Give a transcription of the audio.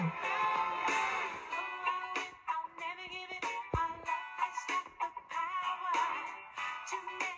I'll never give it all up. I stop the power to make.